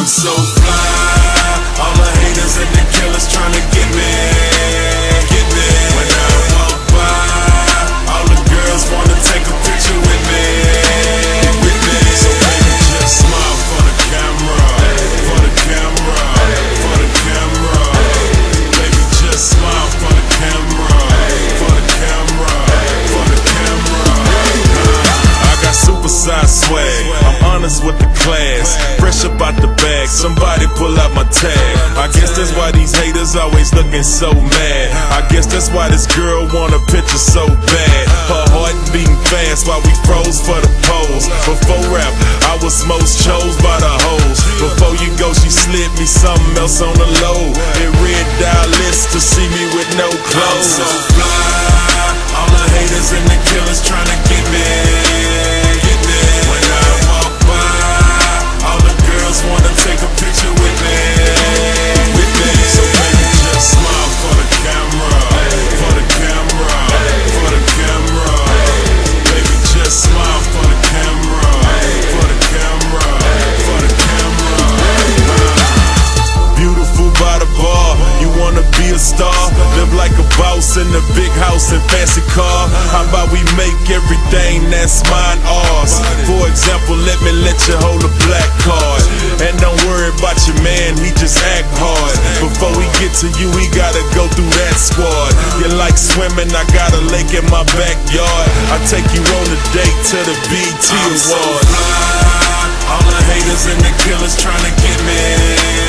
I'm so fly. All the haters and the killers trying to get me. Get me. When I walk by, all the girls wanna take a picture with me. With me. So baby, just smile for the camera. For the camera. For the camera. Baby, just smile for the camera. For the camera. For the camera. I got swag. With the class. Fresh up out the bag. Somebody pull out my tag. I guess that's why these haters always looking so mad. I guess that's why this girl want a picture so bad. Her heart beating fast while we froze for the pose. Before rap, I was most chose by the hoes. Before you go, she slid me something else on the low. It red dial boss in a big house and fancy car. How about we make everything that's mine ours? For example, let me let you hold a black card. And don't worry about your man, he just act hard. Before we get to you, we gotta go through that squad. You like swimming, I got a lake in my backyard. I take you on a date to the BET Awards. All the haters and the killers trying to get me.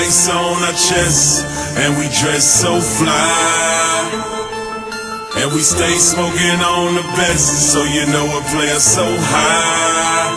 Ice on our chest, and we dress so fly. And we stay smoking on the best, so you know a player so high.